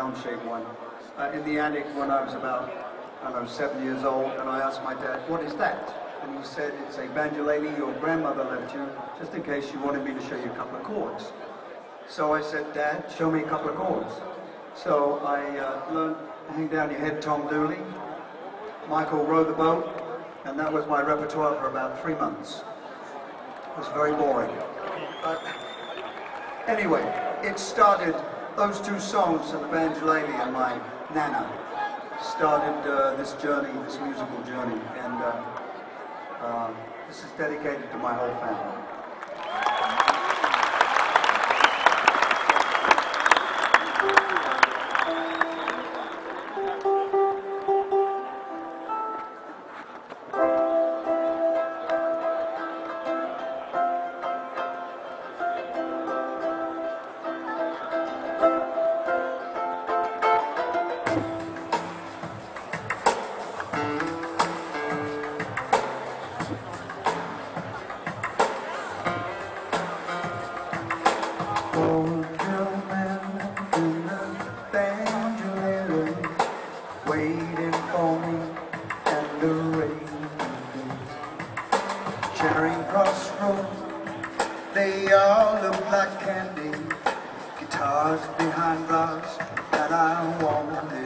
round-shaped one, uh, in the attic when I was about, I don't know, seven years old, and I asked my dad, what is that? And he said, it's a banjolele your grandmother left you, just in case you wanted me to show you a couple of chords. So I said, Dad, show me a couple of chords. So I uh, learned Hang Down Your Head, Tom Dooley, Michael Row the Boat, and that was my repertoire for about three months. It was very boring. But anyway, it started, those two songs and the banjolele and my nana started uh, this journey, this musical journey, and uh, uh, this is dedicated to my whole family. Waiting for me and the rain. Charing Cross Road, they all look like candy. Guitars behind glass that I want